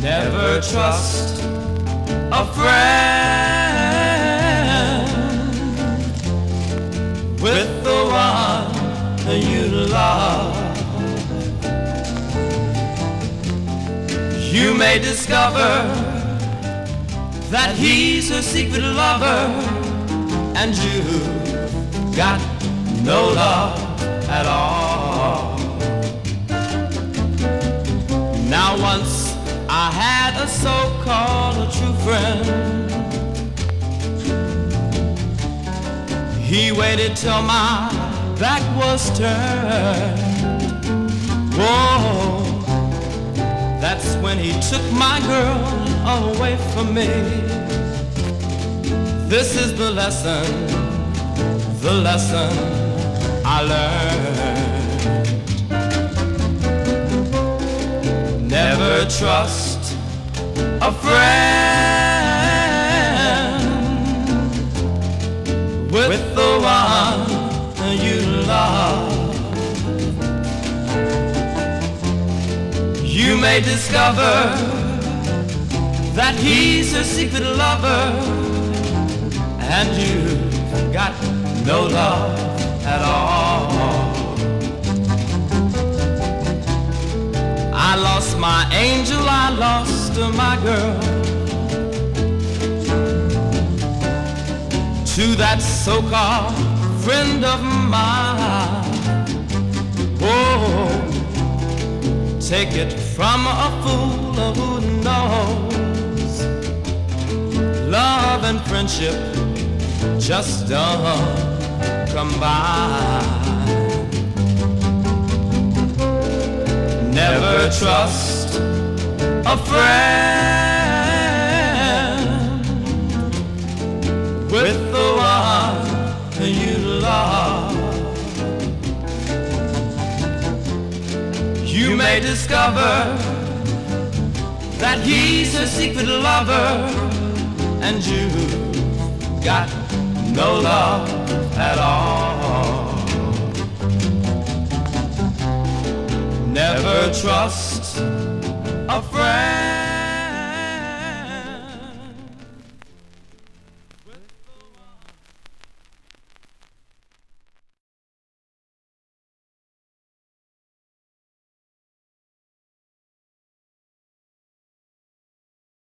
Never trust a friend with the one you love. You may discover that he's a secret lover and you've got no love at all. Once I had a so-called true friend. He waited till my back was turned. Whoa, that's when he took my girl away from me. This is the lesson, the lesson I learned. Trust a friend with the one you love. You may discover that he's a secret lover and you've got no love at all. I lost my angel, I lost my girl to that so-called friend of mine. Oh, take it from a fool who knows love and friendship just don't combine. Never trust a friend with the one you love. You may discover that he's a secret lover and you've got no love at all. Never trust a friend.